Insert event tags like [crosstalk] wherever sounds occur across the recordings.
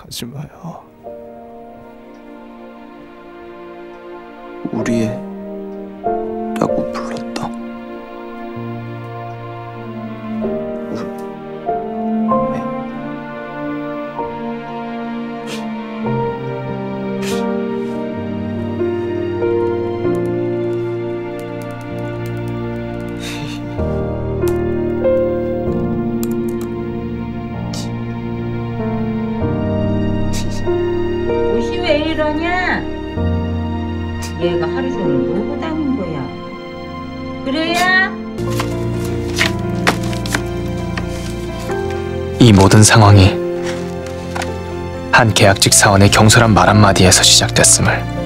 가지 마요. 우리의 이러냐? 얘가 하루 종일 놀고 다닌 거야. 그래야? 이 모든 상황이 한 계약직 사원의 경솔한 말 한마디에서 시작됐음을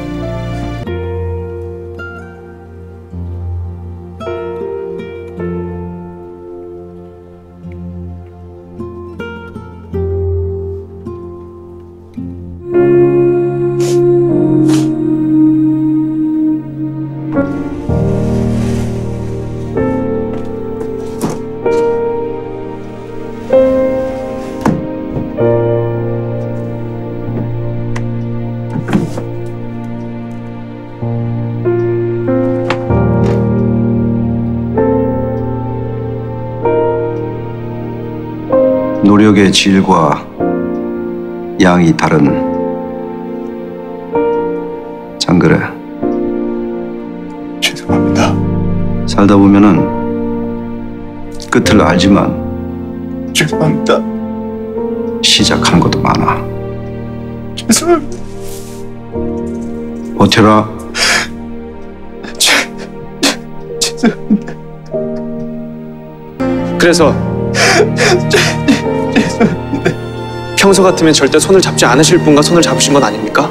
노력의 질과 양이 다른 장그래 죄송합니다. 살다 보면은 끝을 알지만 죄송합니다. 시작하는 것도 많아 죄송합니다. 버텨라 죄송합니다. 그래서 평소 같으면 절대 손을 잡지 않으실 분과 손을 잡으신 건 아닙니까?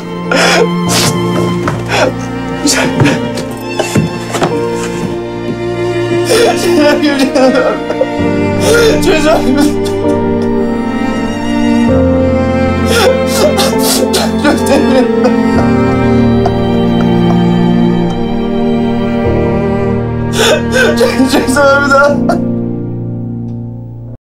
[laughs] 죄송합니다.